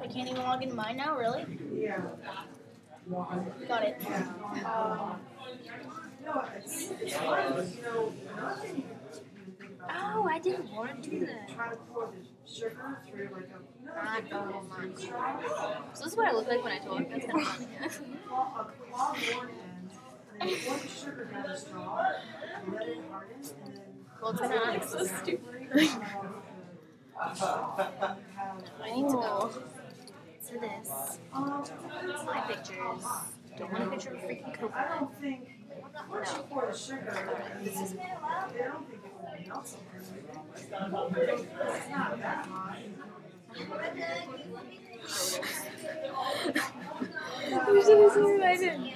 I can't even log into mine now, really? Yeah. Got it. Oh, I didn't want to do that. little man. straw. So this is what I look like when I talk. That's kind of funny. Well, it's not. so stupid. I need to go to this. Um, My pictures. Don't want a picture of freaking I coconut. don't think, once you pour the sugar, this is, I don't think it would melt so It's not that hot. I'm so excited.